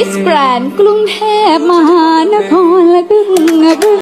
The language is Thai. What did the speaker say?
มิสแกรนกรุงเทพมหานครและบึงบึง